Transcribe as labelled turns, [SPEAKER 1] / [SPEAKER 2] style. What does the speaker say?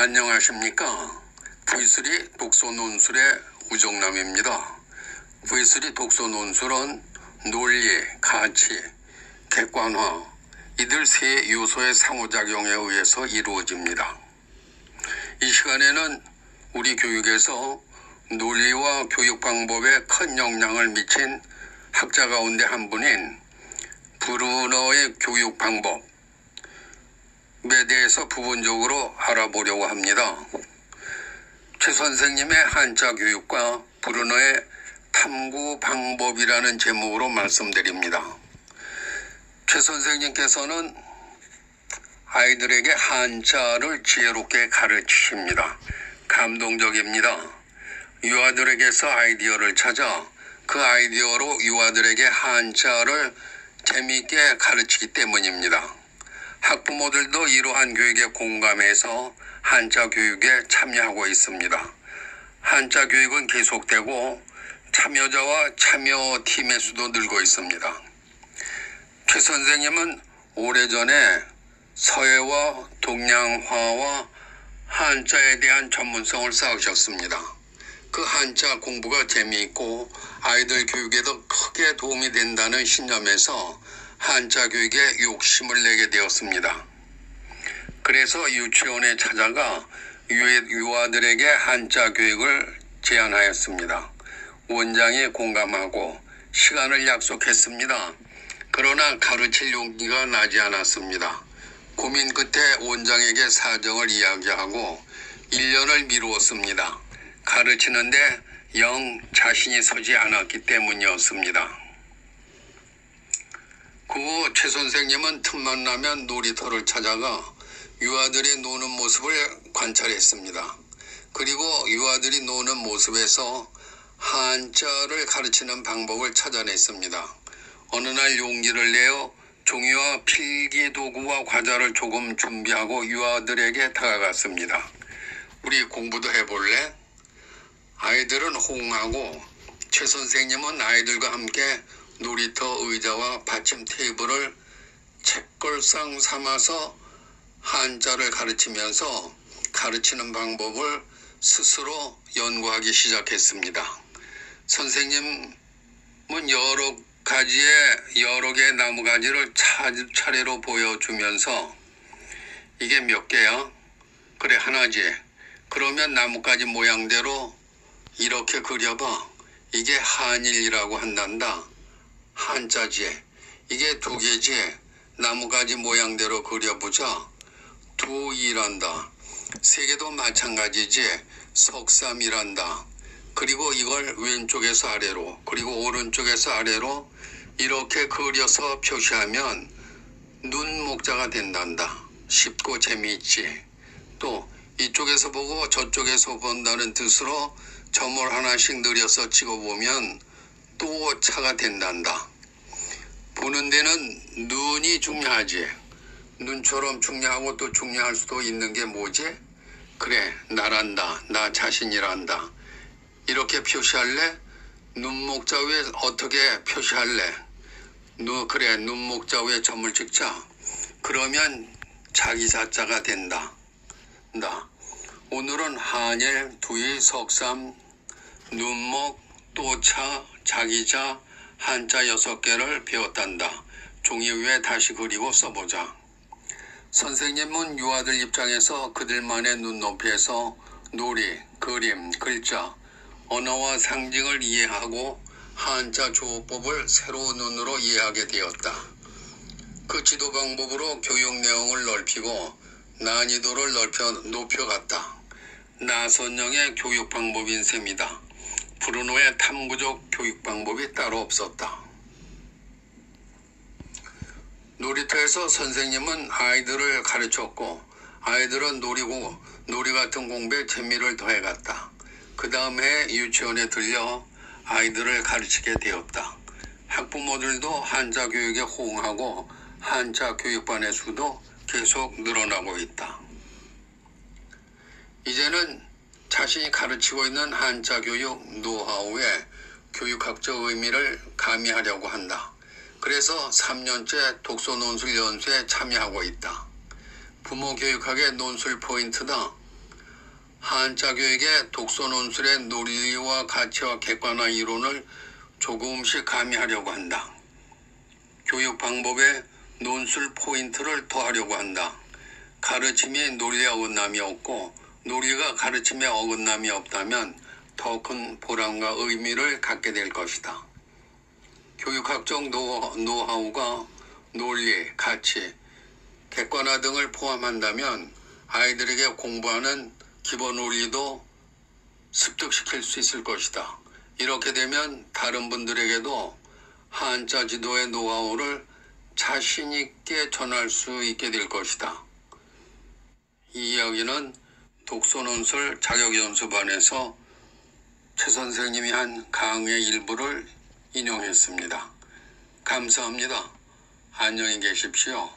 [SPEAKER 1] 안녕하십니까. V3 독서 논술의 우정남입니다. V3 독서 논술은 논리, 가치, 객관화, 이들 세 요소의 상호작용에 의해서 이루어집니다. 이 시간에는 우리 교육에서 논리와 교육 방법에 큰 영향을 미친 학자 가운데 한 분인 브루너의 교육 방법, 에 대해서 부분적으로 알아보려고 합니다. 최 선생님의 한자 교육과 브루너의 탐구 방법이라는 제목으로 말씀드립니다. 최 선생님께서는 아이들에게 한자를 지혜롭게 가르치십니다. 감동적입니다. 유아들에게서 아이디어를 찾아 그 아이디어로 유아들에게 한자를 재미있게 가르치기 때문입니다. 학부모들도 이러한 교육에 공감해서 한자 교육에 참여하고 있습니다. 한자 교육은 계속되고 참여자와 참여팀의 수도 늘고 있습니다. 최 선생님은 오래전에 서예와 동양화와 한자에 대한 전문성을 쌓으셨습니다. 그 한자 공부가 재미있고 아이들 교육에도 크게 도움이 된다는 신념에서 한자 교육에 욕심을 내게 되었습니다. 그래서 유치원에 찾아가 유아들에게 한자 교육을 제안하였습니다. 원장이 공감하고 시간을 약속했습니다. 그러나 가르칠 용기가 나지 않았습니다. 고민 끝에 원장에게 사정을 이야기하고 1년을 미루었습니다. 가르치는데 영 자신이 서지 않았기 때문이었습니다. 그후최 선생님은 틈만 나면 놀이터를 찾아가 유아들이 노는 모습을 관찰했습니다. 그리고 유아들이 노는 모습에서 한자를 가르치는 방법을 찾아냈습니다. 어느 날 용기를 내어 종이와 필기 도구와 과자를 조금 준비하고 유아들에게 다가갔습니다. 우리 공부도 해볼래? 아이들은 호응하고 최 선생님은 아이들과 함께 놀이터 의자와 받침 테이블을 책걸상 삼아서 한자를 가르치면서 가르치는 방법을 스스로 연구하기 시작했습니다. 선생님은 여러 가지의 여러 개의 나무가지를 차례로 보여주면서 이게 몇 개야? 그래 하나지. 그러면 나뭇가지 모양대로 이렇게 그려봐. 이게 한일이라고 한단다. 한자지. 이게 두 개지. 나무가지 모양대로 그려보자. 두이란다. 세 개도 마찬가지지. 석삼이란다. 그리고 이걸 왼쪽에서 아래로 그리고 오른쪽에서 아래로 이렇게 그려서 표시하면 눈 목자가 된단다. 쉽고 재미있지. 또 이쪽에서 보고 저쪽에서 본다는 뜻으로 점을 하나씩 느려서 찍어보면 또 차가 된단다. 보는 데는 눈이 중요하지. 눈처럼 중요하고 또 중요할 수도 있는 게 뭐지? 그래, 나란다. 나 자신이란다. 이렇게 표시할래? 눈목자 위에 어떻게 표시할래? 누, 그래, 눈목자 위에 점을 찍자. 그러면 자기 자자가 된다. 나. 오늘은 한일, 두이, 석삼, 눈목, 또차, 자기자, 한자 여섯 개를 배웠단다. 종이 위에 다시 그리고 써보자. 선생님은 유아들 입장에서 그들만의 눈높이에서 놀이, 그림, 글자, 언어와 상징을 이해하고 한자 조법을 새로운 눈으로 이해하게 되었다. 그 지도 방법으로 교육 내용을 넓히고 난이도를 넓혀 높여갔다. 나선영의 교육 방법인 셈이다. 브루노의 탐구적 교육 방법이 따로 없었다. 놀이터에서 선생님은 아이들을 가르쳤고 아이들은 놀이고 놀이 같은 공부에 재미를 더해갔다. 그 다음에 유치원에 들려 아이들을 가르치게 되었다. 학부모들도 한자 교육에 호응하고 한자 교육반의 수도 계속 늘어나고 있다. 이제는 자신이 가르치고 있는 한자 교육 노하우에 교육학적 의미를 가미하려고 한다. 그래서 3년째 독서 논술 연수에 참여하고 있다. 부모 교육학의 논술 포인트다. 한자 교육의 독서 논술의 논리와 가치와 객관화 이론을 조금씩 가미하려고 한다. 교육 방법에 논술 포인트를 더하려고 한다. 가르침이 논리에 어긋남이 없고 논리가 가르침에 어긋남이 없다면 더 큰 보람과 의미를 갖게 될 것이다. 교육학적 노, 노하우가 논리, 가치, 객관화 등을 포함한다면 아이들에게 공부하는 기본 논리도 습득시킬 수 있을 것이다. 이렇게 되면 다른 분들에게도 한자 지도의 노하우를 자신 있게 전할 수 있게 될 것이다. 이 이야기는 독서논술 자격연수반에서 최 선생님이 한 강의 일부를 인용했습니다. 감사합니다. 안녕히 계십시오.